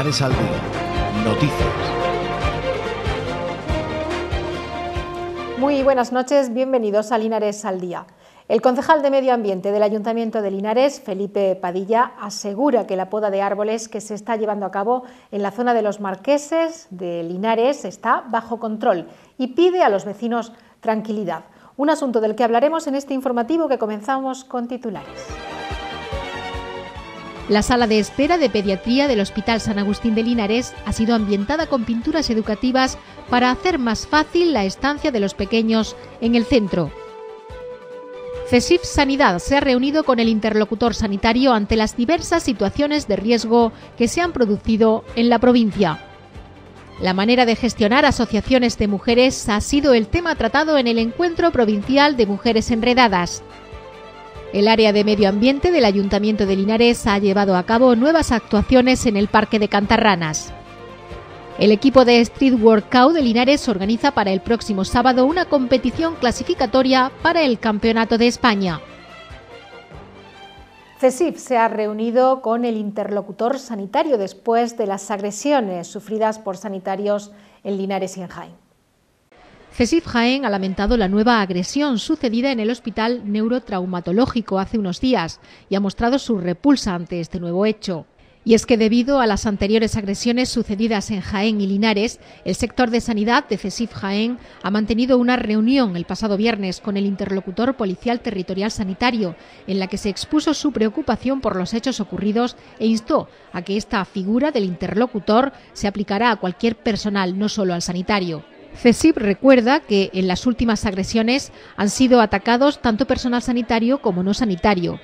Linares al día. Noticias. Muy buenas noches, bienvenidos a Linares al día. El concejal de Medio Ambiente del Ayuntamiento de Linares, Felipe Padilla, asegura que la poda de árboles que se está llevando a cabo en la zona de los Marqueses de Linares está bajo control y pide a los vecinos tranquilidad. Un asunto del que hablaremos en este informativo que comenzamos con titulares. La sala de espera de pediatría del Hospital San Agustín de Linares ha sido ambientada con pinturas educativas para hacer más fácil la estancia de los pequeños en el centro. CESIF Sanidad se ha reunido con el interlocutor sanitario ante las diversas situaciones de riesgo que se han producido en la provincia. La manera de gestionar asociaciones de mujeres ha sido el tema tratado en el Encuentro Provincial de Mujeres Enredadas. El área de medio ambiente del Ayuntamiento de Linares ha llevado a cabo nuevas actuaciones en el Parque de Cantarranas. El equipo de Street Workout de Linares organiza para el próximo sábado una competición clasificatoria para el Campeonato de España. CESIF se ha reunido con el interlocutor sanitario después de las agresiones sufridas por sanitarios en Linares y en Jaén. CESIF Jaén ha lamentado la nueva agresión sucedida en el Hospital Neurotraumatológico hace unos días y ha mostrado su repulsa ante este nuevo hecho. Y es que debido a las anteriores agresiones sucedidas en Jaén y Linares, el sector de sanidad de CESIF Jaén ha mantenido una reunión el pasado viernes con el interlocutor policial territorial sanitario, en la que se expuso su preocupación por los hechos ocurridos e instó a que esta figura del interlocutor se aplicará a cualquier personal, no solo al sanitario. CESIP recuerda que en las últimas agresiones han sido atacados tanto personal sanitario como no sanitario.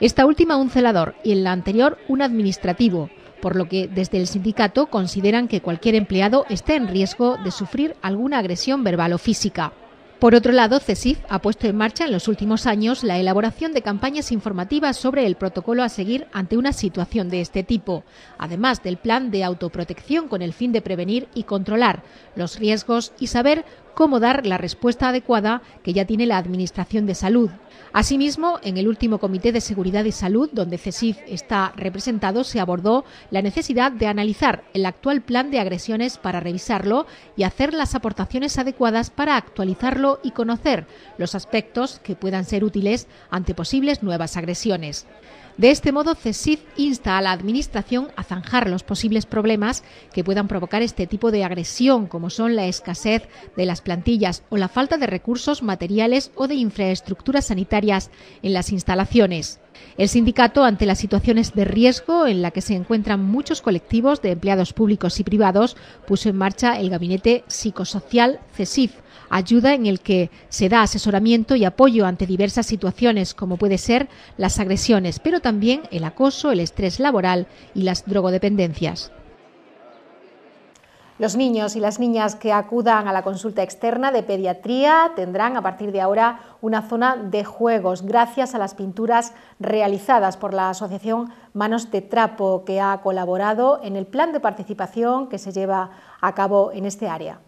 Esta última un celador y en la anterior un administrativo, por lo que desde el sindicato consideran que cualquier empleado está en riesgo de sufrir alguna agresión verbal o física. Por otro lado, CESIF ha puesto en marcha en los últimos años la elaboración de campañas informativas sobre el protocolo a seguir ante una situación de este tipo, además del plan de autoprotección con el fin de prevenir y controlar los riesgos y saber cómo dar la respuesta adecuada que ya tiene la Administración de Salud. Asimismo, en el último Comité de Seguridad y Salud, donde CESIF está representado, se abordó la necesidad de analizar el actual plan de agresiones para revisarlo y hacer las aportaciones adecuadas para actualizarlo y conocer los aspectos que puedan ser útiles ante posibles nuevas agresiones. De este modo, CESIF insta a la Administración a zanjar los posibles problemas que puedan provocar este tipo de agresión, como son la escasez de las plantillas o la falta de recursos materiales o de infraestructuras sanitarias en las instalaciones. El sindicato, ante las situaciones de riesgo en la que se encuentran muchos colectivos de empleados públicos y privados, puso en marcha el gabinete psicosocial CESIF, ayuda en el que se da asesoramiento y apoyo ante diversas situaciones como puede ser las agresiones, pero también el acoso, el estrés laboral y las drogodependencias. Los niños y las niñas que acudan a la consulta externa de pediatría tendrán a partir de ahora una zona de juegos gracias a las pinturas realizadas por la Asociación Manos de Trapo que ha colaborado en el plan de participación que se lleva a cabo en este área.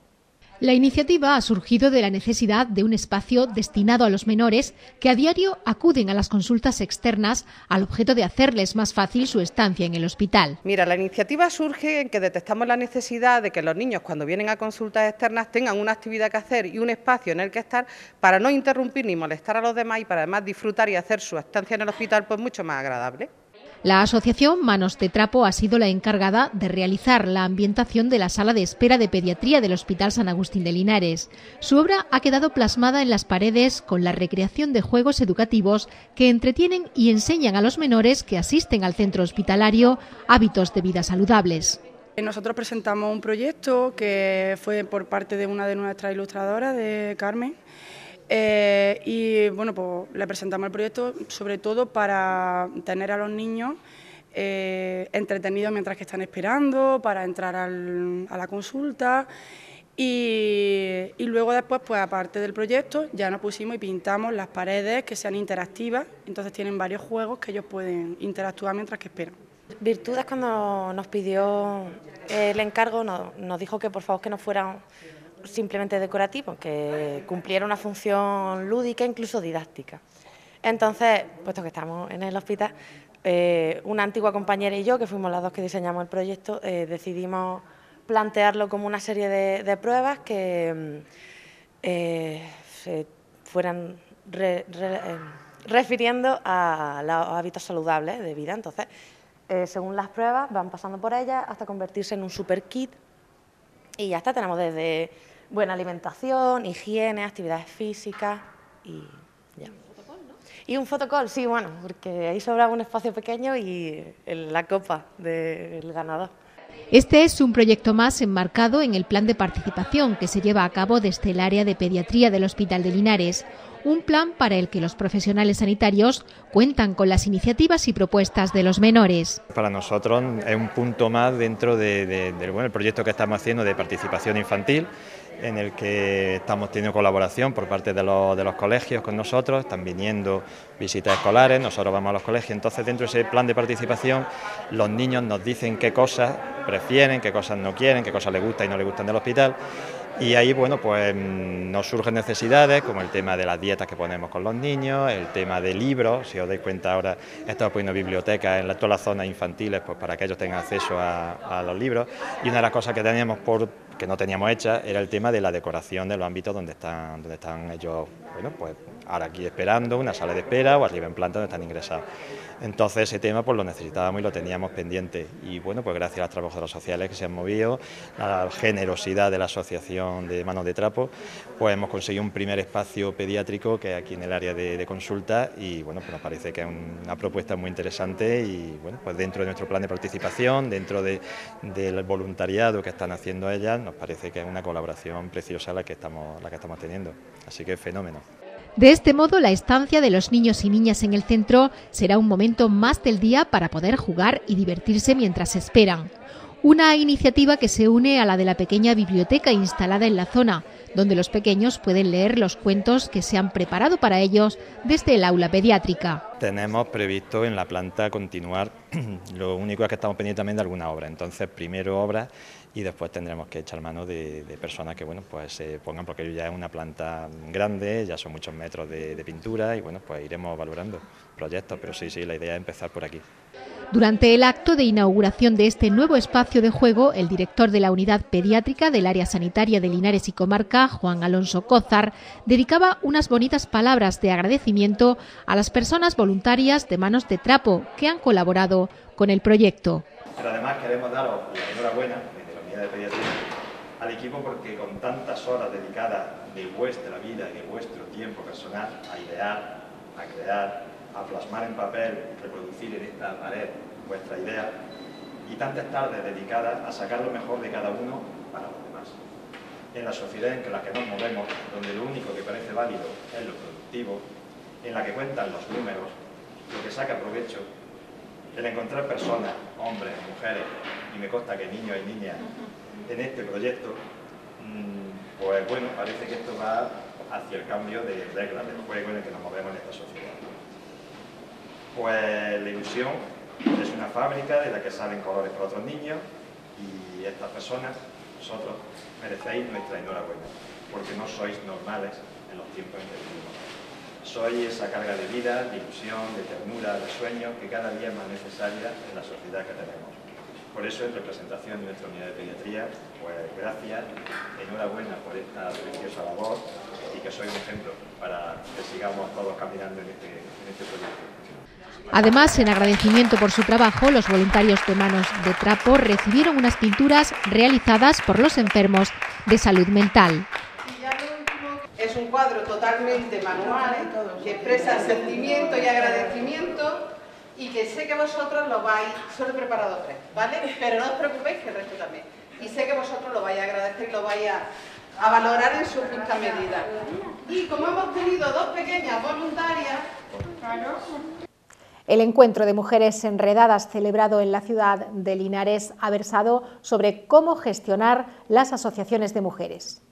La iniciativa ha surgido de la necesidad de un espacio destinado a los menores que a diario acuden a las consultas externas al objeto de hacerles más fácil su estancia en el hospital. Mira, la iniciativa surge en que detectamos la necesidad de que los niños cuando vienen a consultas externas tengan una actividad que hacer y un espacio en el que estar para no interrumpir ni molestar a los demás y para además disfrutar y hacer su estancia en el hospital pues mucho más agradable. La asociación Manos de Trapo ha sido la encargada de realizar la ambientación de la sala de espera de pediatría del Hospital San Agustín de Linares. Su obra ha quedado plasmada en las paredes con la recreación de juegos educativos que entretienen y enseñan a los menores que asisten al centro hospitalario hábitos de vida saludables. Nosotros presentamos un proyecto que fue por parte de una de nuestras ilustradoras, de Carmen, eh, y bueno, pues le presentamos el proyecto sobre todo para tener a los niños eh, entretenidos mientras que están esperando, para entrar a la consulta. Y, luego después, pues aparte del proyecto, ya nos pusimos y pintamos las paredes que sean interactivas, entonces tienen varios juegos que ellos pueden interactuar mientras que esperan. Virtudes cuando nos pidió el encargo nos dijo que por favor que no fueran simplemente decorativo, que cumpliera una función lúdica, incluso didáctica. Entonces, puesto que estamos en el hospital, eh, una antigua compañera y yo, que fuimos las dos que diseñamos el proyecto, eh, decidimos plantearlo como una serie de, pruebas que mm, se fueran refiriendo a los hábitos saludables de vida. Entonces, según las pruebas, van pasando por ellas hasta convertirse en un super kit y ya está, tenemos desde buena alimentación, higiene, actividades físicas y ya. Y un fotocall, sí, bueno, porque ahí sobraba un espacio pequeño y la copa del ganador. Este es un proyecto más enmarcado en el plan de participación que se lleva a cabo desde el área de pediatría del Hospital de Linares, un plan para el que los profesionales sanitarios cuentan con las iniciativas y propuestas de los menores. Para nosotros es un punto más dentro del proyecto que estamos haciendo de participación infantil en el que estamos teniendo colaboración por parte de los, de los, colegios con nosotros, están viniendo visitas escolares, nosotros vamos a los colegios, entonces dentro de ese plan de participación los niños nos dicen qué cosas prefieren, qué cosas no quieren, qué cosas les gustan y no les gustan del hospital y ahí, bueno, pues mm, nos surgen necesidades como el tema de las dietas que ponemos con los niños, el tema de libros, si os dais cuenta ahora estamos poniendo bibliotecas en la, todas las zonas infantiles pues para que ellos tengan acceso a, los libros. Y una de las cosas que teníamos por que no teníamos hecha era el tema de la decoración de los ámbitos donde están, donde están ellos, bueno, pues ahora aquí esperando, una sala de espera o arriba en planta donde están ingresados. Entonces ese tema pues lo necesitábamos y lo teníamos pendiente y bueno pues gracias a los trabajadores sociales que se han movido, a la generosidad de la asociación de manos de trapo, pues hemos conseguido un primer espacio pediátrico que es aquí en el área de, consulta y bueno pues nos parece que es una propuesta muy interesante y bueno pues dentro de nuestro plan de participación, dentro del voluntariado que están haciendo ellas, nos parece que es una colaboración preciosa la que estamos, la que estamos teniendo, así que fenómeno. De este modo, la estancia de los niños y niñas en el centro será un momento más del día para poder jugar y divertirse mientras esperan. Una iniciativa que se une a la de la pequeña biblioteca instalada en la zona, donde los pequeños pueden leer los cuentos que se han preparado para ellos desde el aula pediátrica. Tenemos previsto en la planta continuar, lo único es que estamos pendientes también de alguna obra, entonces primero obra y después tendremos que echar mano de, personas que bueno pues se pongan, porque ya es una planta grande, ya son muchos metros de, de pintura y bueno pues iremos valorando proyectos, pero sí, sí, la idea es empezar por aquí. Durante el acto de inauguración de este nuevo espacio de juego, el director de la unidad pediátrica del área sanitaria de Linares y Comarca, Juan Alonso Cózar, dedicaba unas bonitas palabras de agradecimiento a las personas voluntarias de manos de trapo que han colaborado con el proyecto. Pero además queremos daros la enhorabuena de pediatría al equipo porque con tantas horas dedicadas de vuestra vida y de vuestro tiempo personal a idear, a crear, a plasmar en papel, reproducir en esta pared vuestra idea y tantas tardes dedicadas a sacar lo mejor de cada uno para los demás. En la sociedad en la que nos movemos, donde lo único que parece válido es lo productivo, en la que cuentan los números, lo que saca provecho, el encontrar personas, hombres, mujeres, y me consta que niños y niñas en este proyecto, mm, pues bueno, parece que esto va hacia el cambio de reglas del juego en el que nos movemos en esta sociedad. Pues la ilusión es una fábrica de la que salen colores para otros niños y estas personas, vosotros, merecéis nuestra enhorabuena, porque no sois normales en los tiempos en que vivimos. Sois esa carga de vida, de ilusión, de ternura, de sueño que cada día es más necesaria en la sociedad que tenemos. Por eso, en representación de nuestra unidad de pediatría, pues gracias, enhorabuena por esta preciosa labor y que sois un ejemplo para que sigamos todos caminando en este, en este proyecto. Además, en agradecimiento por su trabajo, los voluntarios de Manos de Trapo recibieron unas pinturas realizadas por los enfermos de salud mental. Es un cuadro totalmente manual que expresa sentimiento y agradecimiento y que sé que vosotros lo vais, solo he preparado tres, ¿vale? Pero no os preocupéis que el resto también. Y sé que vosotros lo vais a agradecer y lo vais a, a valorar en su justa medida. Y como hemos tenido dos pequeñas voluntarias, el encuentro de mujeres enredadas celebrado en la ciudad de Linares ha versado sobre cómo gestionar las asociaciones de mujeres.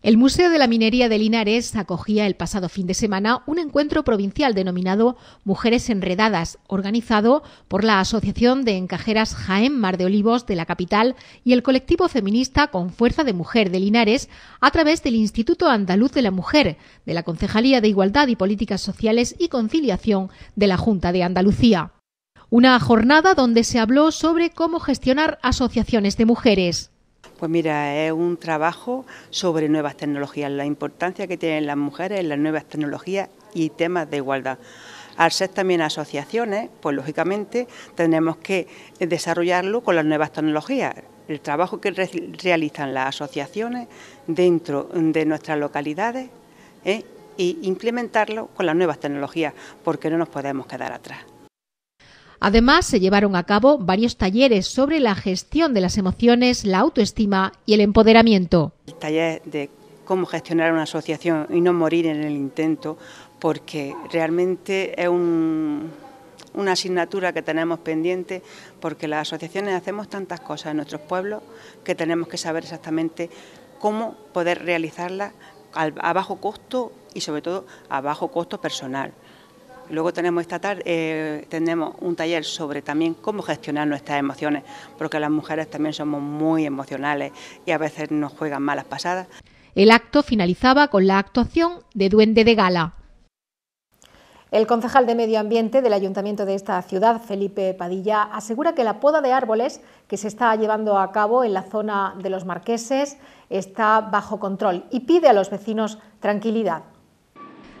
El Museo de la Minería de Linares acogía el pasado fin de semana un encuentro provincial denominado Mujeres Enredadas, organizado por la Asociación de Encajeras Jaén Mar de Olivos de la capital y el colectivo feminista Con Fuerza de Mujer de Linares a través del Instituto Andaluz de la Mujer, de la Concejalía de Igualdad y Políticas Sociales y Conciliación de la Junta de Andalucía. Una jornada donde se habló sobre cómo gestionar asociaciones de mujeres. Pues mira, es un trabajo sobre nuevas tecnologías, la importancia que tienen las mujeres en las nuevas tecnologías y temas de igualdad. Al ser también asociaciones, pues lógicamente tenemos que desarrollarlo con las nuevas tecnologías. El trabajo que realizan las asociaciones dentro de nuestras localidades e implementarlo con las nuevas tecnologías, porque no nos podemos quedar atrás. Además, se llevaron a cabo varios talleres sobre la gestión de las emociones, la autoestima y el empoderamiento. El taller de cómo gestionar una asociación y no morir en el intento, porque realmente es una asignatura que tenemos pendiente, porque las asociaciones hacemos tantas cosas en nuestros pueblos que tenemos que saber exactamente cómo poder realizarlas a bajo costo y sobre todo a bajo costo personal. Luego tenemos esta tarde, eh, tenemos un taller sobre también cómo gestionar nuestras emociones, porque las mujeres también somos muy emocionales y a veces nos juegan malas pasadas. El acto finalizaba con la actuación de Duende de Gala. El concejal de Medio Ambiente del Ayuntamiento de esta ciudad, Felipe Padilla, asegura que la poda de árboles que se está llevando a cabo en la zona de los Marqueses está bajo control y pide a los vecinos tranquilidad.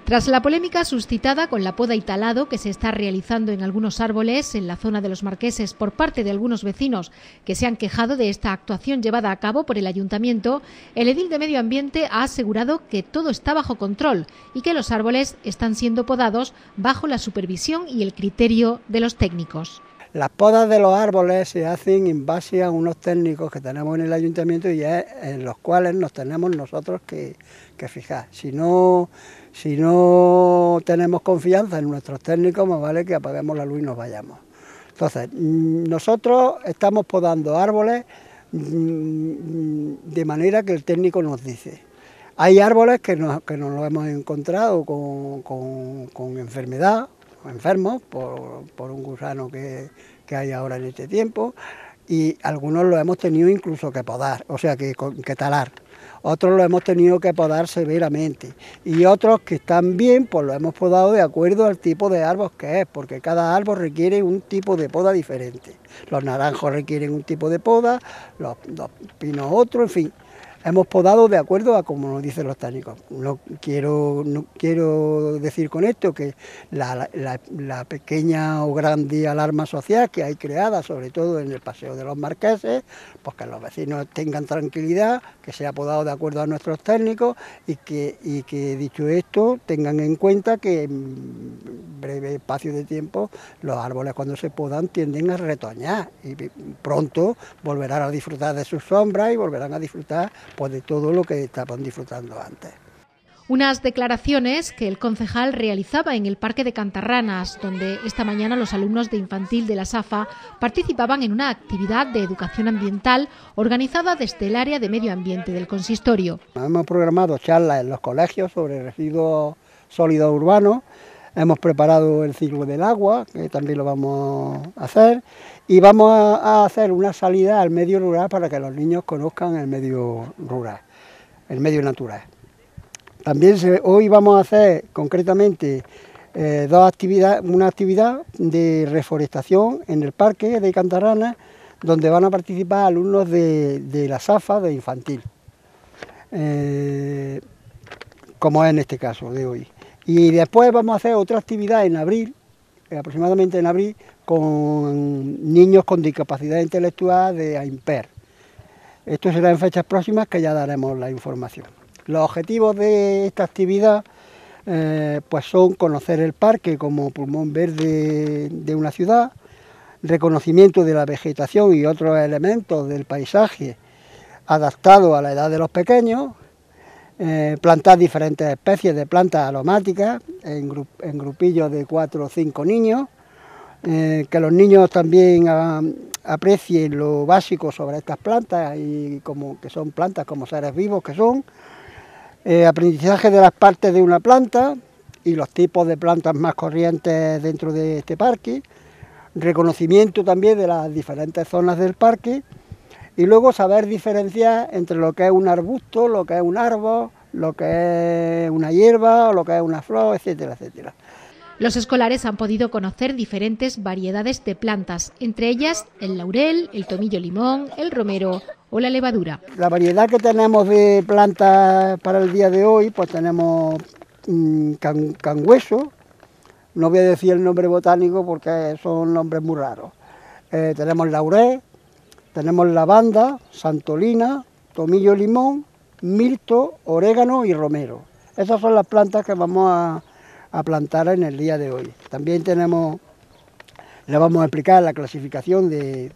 Tras la polémica suscitada con la poda y talado que se está realizando en algunos árboles en la zona de los Marqueses por parte de algunos vecinos que se han quejado de esta actuación llevada a cabo por el ayuntamiento, el edil de Medio Ambiente ha asegurado que todo está bajo control y que los árboles están siendo podados bajo la supervisión y el criterio de los técnicos. Las podas de los árboles se hacen en base a unos técnicos que tenemos en el ayuntamiento y en los cuales nos tenemos nosotros que, que fijar. Si no si no tenemos confianza en nuestros técnicos, más vale que apaguemos la luz y nos vayamos. Entonces, mm, nosotros estamos podando árboles mm, de manera que el técnico nos dice. Hay árboles que nos, que hemos encontrado con, con, enfermedad, enfermos por, por un gusano que, que, hay ahora en este tiempo, y algunos lo hemos tenido incluso que podar, o sea, que, que talar otros lo hemos tenido que podar severamente y otros que están bien, pues lo hemos podado de acuerdo al tipo de árbol que es, porque cada árbol requiere un tipo de poda diferente. Los naranjos requieren un tipo de poda, los, los pinos otro, en fin hemos podado de acuerdo a como nos dicen los técnicos. No quiero, no quiero decir con esto que la, pequeña o grande alarma social que hay creada, sobre todo en el Paseo de los Marqueses, pues que los vecinos tengan tranquilidad, que sea podado de acuerdo a nuestros técnicos y que, y que dicho esto tengan en cuenta que en breve espacio de tiempo los árboles cuando se podan tienden a retoñar y pronto volverán a disfrutar de sus sombras y volverán a disfrutar pues, de todo lo que estaban disfrutando antes. Unas declaraciones que el concejal realizaba en el Parque de Cantarranas, donde esta mañana los alumnos de infantil de la SAFA participaban en una actividad de educación ambiental organizada desde el área de medio ambiente del consistorio. Hemos programado charlas en los colegios sobre residuos sólidos urbanos, hemos preparado el ciclo del agua, que también lo vamos a hacer, y vamos a hacer una salida al medio rural para que los niños conozcan el medio rural, el medio natural. También hoy vamos a hacer concretamente eh, dos actividades, una actividad de reforestación en el parque de Cantarana, donde van a participar alumnos de, la SAFA de infantil, eh, como es en este caso de hoy. Y después vamos a hacer otra actividad en abril, aproximadamente en abril, con niños con discapacidad intelectual de AIMPER. Esto será en fechas próximas que ya daremos la información. Los objetivos de esta actividad eh, pues son conocer el parque como pulmón verde de una ciudad, reconocimiento de la vegetación y otros elementos del paisaje adaptado a la edad de los pequeños, eh, plantar diferentes especies de plantas aromáticas en grupillos de cuatro o cinco niños, eh, que los niños también ah, aprecien lo básico sobre estas plantas y como que son plantas como seres vivos que son, eh, aprendizaje de las partes de una planta y los tipos de plantas más corrientes dentro de este parque, reconocimiento también de las diferentes zonas del parque y luego saber diferenciar entre lo que es un arbusto, lo que es un árbol, lo que es una hierba o lo que es una flor, etcétera, etcétera. Los escolares han podido conocer diferentes variedades de plantas, entre ellas el laurel, el tomillo limón, el romero o la levadura. La variedad que tenemos de plantas para el día de hoy, pues tenemos mm, cangüeso, no voy a decir el nombre botánico porque son nombres muy raros. Eh, tenemos laurel, tenemos lavanda, santolina, tomillo limón, milto, orégano y romero. Esas son las plantas que vamos a, plantar en el día de hoy. También tenemos, le vamos a explicar la clasificación de,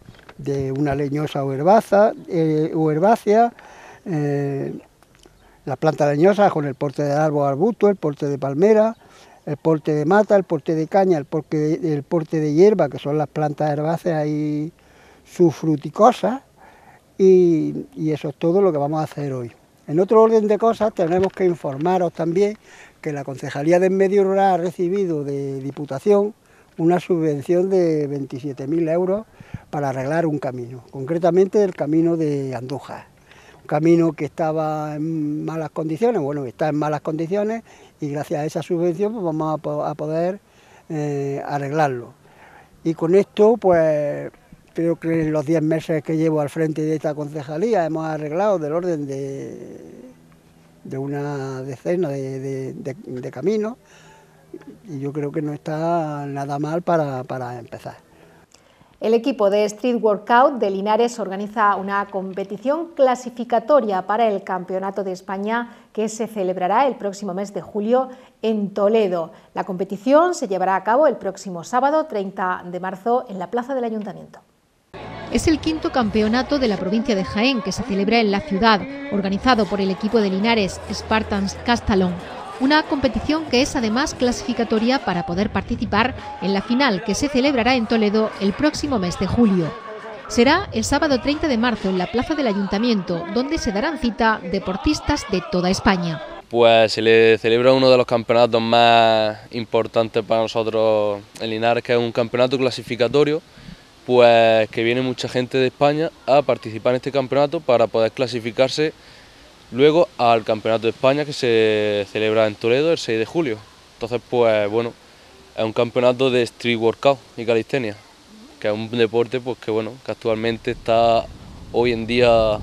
una leñosa o, herbaza, eh, herbácea, eh, las plantas leñosas con el porte de árbol arbusto, el porte de palmera, el porte de mata, el porte de caña, el porte de, el porte de hierba, que son las plantas herbáceas y sus fruticosas, y, eso es todo lo que vamos a hacer hoy. En otro orden de cosas, tenemos que informaros también que la Concejalía del Medio Rural ha recibido de Diputación una subvención de 27.000 euros para arreglar un camino, concretamente el camino de Andújar. Un camino que estaba en malas condiciones, bueno, está en malas condiciones y gracias a esa subvención pues vamos a, poder eh, arreglarlo. Y con esto, pues creo que en los 10 meses que llevo al frente de esta concejalía hemos arreglado del orden de, de una decena de, caminos y yo creo que no está nada mal para, para empezar. El equipo de Street Workout de Linares organiza una competición clasificatoria para el Campeonato de España que se celebrará el próximo mes de julio en Toledo. La competición se llevará a cabo el próximo sábado 30 de marzo en la Plaza del Ayuntamiento. Es el quinto campeonato de la provincia de Jaén que se celebra en la ciudad, organizado por el equipo de Linares Spartans Castalón una competición que es además clasificatoria para poder participar en la final que se celebrará en Toledo el próximo mes de julio. Será el sábado 30 de marzo en la plaza del Ayuntamiento, donde se darán cita deportistas de toda España. Pues se le celebra uno de los campeonatos más importantes para nosotros en Linares, que es un campeonato clasificatorio, pues que viene mucha gente de España a participar en este campeonato para poder clasificarse luego al Campeonato de España que se celebra en Toledo el 6 de julio. Entonces, pues bueno, es un campeonato de street workout y calistenia, que es un deporte pues que bueno, que actualmente está hoy en día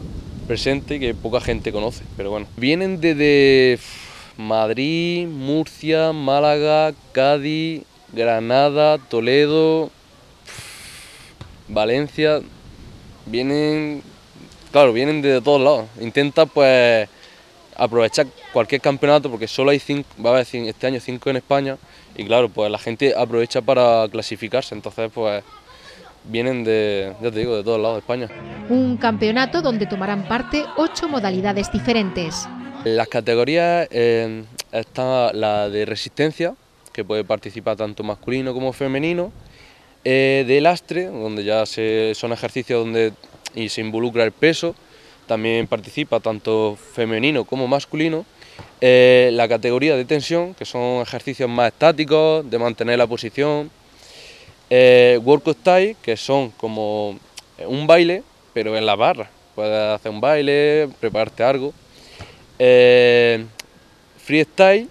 presente y que poca gente conoce, pero bueno. Vienen desde Madrid, Murcia, Málaga, Cádiz, Granada, Toledo, Valencia, vienen claro, vienen de todos lados. Intenta pues aprovechar cualquier campeonato porque solo hay cinco, va a haber este año cinco en España y claro, pues la gente aprovecha para clasificarse, entonces pues vienen de, ya te digo, de todos lados de España. Un campeonato donde tomarán parte ocho modalidades diferentes. Las categorías eh, está la de resistencia, que puede participar tanto masculino como femenino, eh, de lastre, donde ya son ejercicios donde y se involucra el peso, también participa tanto femenino como masculino. Eh, la categoría de tensión, que son ejercicios más estáticos, de mantener la posición. Eh, work style, que son como un baile, pero en la barra. Puedes hacer un baile, prepararte algo. Eh, freestyle,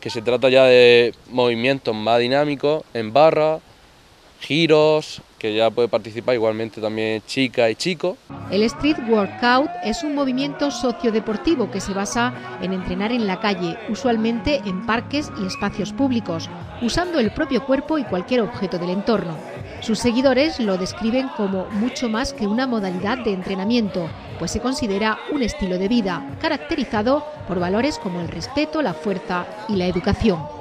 que se trata ya de movimientos más dinámicos en barra, giros, que ya puede participar igualmente también chica y chico. El street workout es un movimiento sociodeportivo que se basa en entrenar en la calle, usualmente en parques y espacios públicos, usando el propio cuerpo y cualquier objeto del entorno. Sus seguidores lo describen como mucho más que una modalidad de entrenamiento, pues se considera un estilo de vida, caracterizado por valores como el respeto, la fuerza y la educación.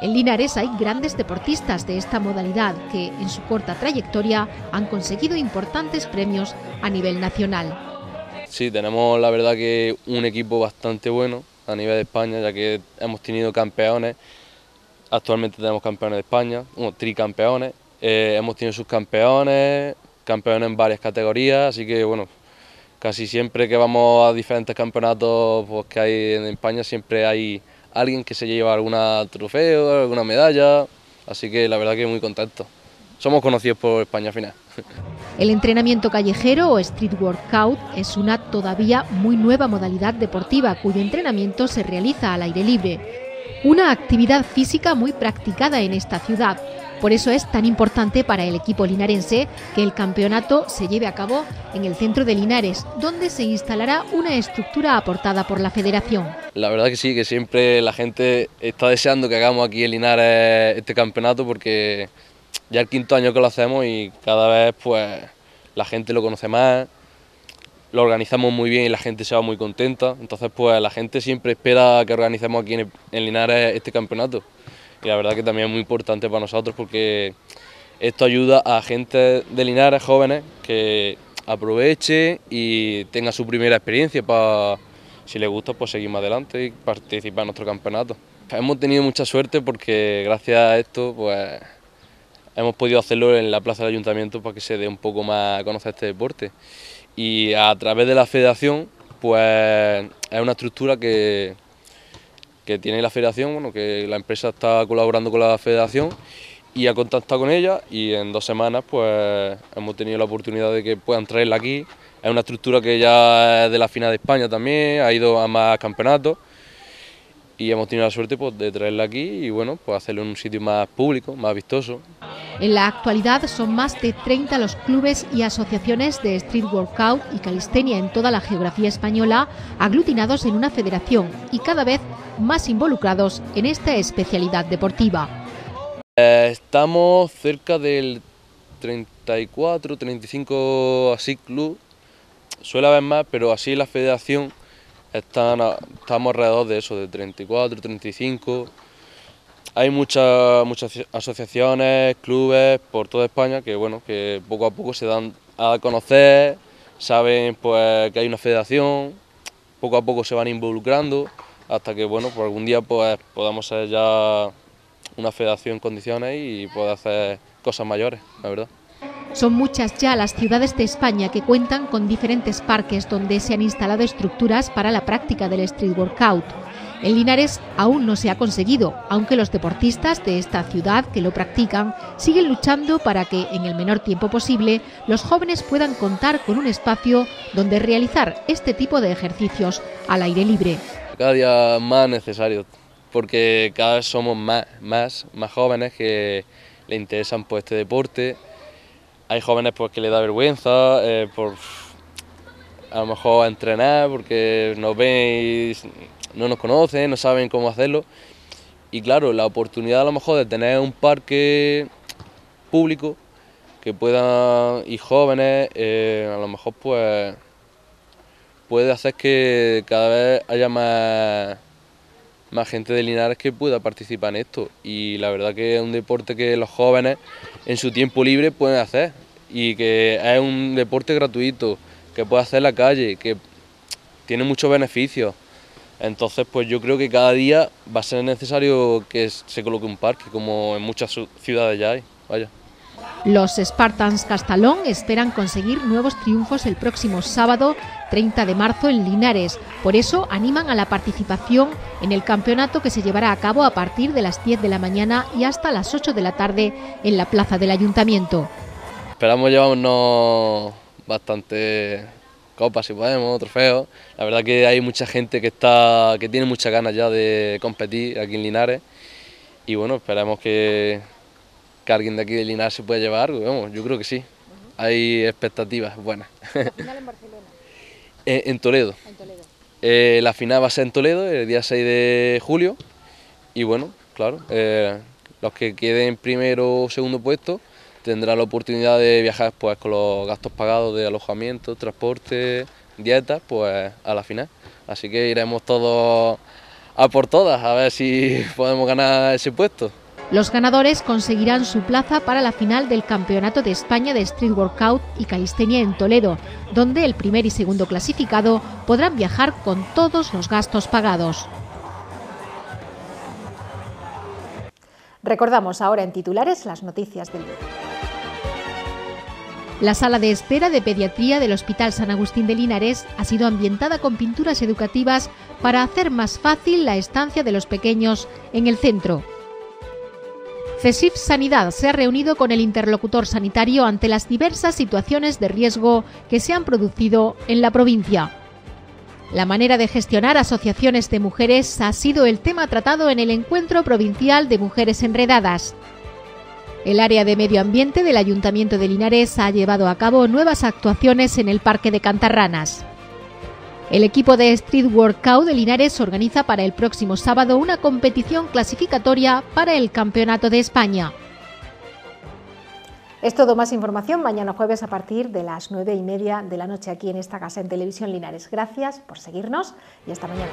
En Linares hay grandes deportistas de esta modalidad que, en su corta trayectoria, han conseguido importantes premios a nivel nacional. Sí, tenemos la verdad que un equipo bastante bueno a nivel de España, ya que hemos tenido campeones. Actualmente tenemos campeones de España, unos tricampeones. Eh, hemos tenido subcampeones, campeones en varias categorías, así que bueno, casi siempre que vamos a diferentes campeonatos pues, que hay en España siempre hay alguien que se lleva alguna trofeo, alguna medalla, así que la verdad que muy contento. Somos conocidos por España final. El entrenamiento callejero o street workout es una todavía muy nueva modalidad deportiva cuyo entrenamiento se realiza al aire libre. Una actividad física muy practicada en esta ciudad. Por eso es tan importante para el equipo linarense que el campeonato se lleve a cabo en el centro de Linares, donde se instalará una estructura aportada por la federación. La verdad que sí, que siempre la gente está deseando que hagamos aquí en Linares este campeonato porque ya el quinto año que lo hacemos y cada vez pues la gente lo conoce más, lo organizamos muy bien y la gente se va muy contenta, entonces pues la gente siempre espera que organicemos aquí en, Linares este campeonato y la verdad que también es muy importante para nosotros porque esto ayuda a gente de Linares jóvenes que aproveche y tenga su primera experiencia para, si les gusta, pues seguir más adelante y participar en nuestro campeonato. Hemos tenido mucha suerte porque gracias a esto pues hemos podido hacerlo en la plaza del ayuntamiento para que se dé un poco más a conocer este deporte. Y a través de la federación, pues es una estructura que, que tiene la federación, bueno, que la empresa está colaborando con la federación y ha contactado con ella y en dos semanas pues hemos tenido la oportunidad de que puedan traerla aquí. Es una estructura que ya es de la final de España también, ha ido a más campeonatos y hemos tenido la suerte pues, de traerla aquí y bueno, pues hacerlo en un sitio más público, más vistoso. En la actualidad son más de 30 los clubes y asociaciones de street workout y calistenia en toda la geografía española aglutinados en una federación y cada vez más involucrados en esta especialidad deportiva. Eh, estamos cerca del 34, 35 así club, suele haber más, pero así la federación están, estamos alrededor de eso, de 34, 35 hay muchas, muchas asociaciones, clubes por toda España que bueno, que poco a poco se dan a conocer, saben pues que hay una federación, poco a poco se van involucrando hasta que bueno, por algún día pues podamos ser ya una federación en condiciones y poder hacer cosas mayores, la verdad. Son muchas ya las ciudades de España que cuentan con diferentes parques donde se han instalado estructuras para la práctica del street workout. En Linares aún no se ha conseguido, aunque los deportistas de esta ciudad que lo practican siguen luchando para que en el menor tiempo posible los jóvenes puedan contar con un espacio donde realizar este tipo de ejercicios al aire libre. Cada día más necesario, porque cada vez somos más, más, más jóvenes que le interesan pues, este deporte. Hay jóvenes pues, que le da vergüenza eh, por a lo mejor entrenar porque nos ven no nos conocen, no saben cómo hacerlo. Y claro, la oportunidad a lo mejor de tener un parque público que puedan, y jóvenes, eh, a lo mejor pues puede hacer que cada vez haya más, más gente de Linares que pueda participar en esto. Y la verdad que es un deporte que los jóvenes en su tiempo libre pueden hacer y que es un deporte gratuito, que puede hacer en la calle, que tiene muchos beneficios. Entonces, pues yo creo que cada día va a ser necesario que se coloque un parque, como en muchas ciudades ya hay. Vaya. Los Spartans Castalón esperan conseguir nuevos triunfos el próximo sábado 30 de marzo en Linares. Por eso animan a la participación en el campeonato que se llevará a cabo a partir de las 10 de la mañana y hasta las 8 de la tarde en la plaza del ayuntamiento. Esperamos llevarnos bastante copas si podemos, trofeos. La verdad que hay mucha gente que está que tiene muchas ganas ya de competir aquí en Linares y bueno, esperamos que, que alguien de aquí de Linares se pueda llevar algo, yo creo que sí. Hay expectativas buenas. ¿La final en Barcelona? en, Toledo. En Toledo. Eh, la final va a ser en Toledo el día 6 de julio y bueno, claro, eh, los que queden primero o segundo puesto tendrá la oportunidad de viajar pues con los gastos pagados de alojamiento, transporte, dietas, pues a la final. Así que iremos todos a por todas, a ver si podemos ganar ese puesto. Los ganadores conseguirán su plaza para la final del Campeonato de España de Street Workout y Calistenia en Toledo, donde el primer y segundo clasificado podrán viajar con todos los gastos pagados. Recordamos ahora en titulares las noticias del día. La sala de espera de pediatría del Hospital San Agustín de Linares ha sido ambientada con pinturas educativas para hacer más fácil la estancia de los pequeños en el centro. CESIF Sanidad se ha reunido con el interlocutor sanitario ante las diversas situaciones de riesgo que se han producido en la provincia. La manera de gestionar asociaciones de mujeres ha sido el tema tratado en el Encuentro Provincial de Mujeres Enredadas. El área de medio ambiente del Ayuntamiento de Linares ha llevado a cabo nuevas actuaciones en el Parque de Cantarranas. El equipo de Street Workout de Linares organiza para el próximo sábado una competición clasificatoria para el Campeonato de España. Es todo más información mañana jueves a partir de las nueve y media de la noche aquí en esta casa en Televisión Linares. Gracias por seguirnos y hasta mañana.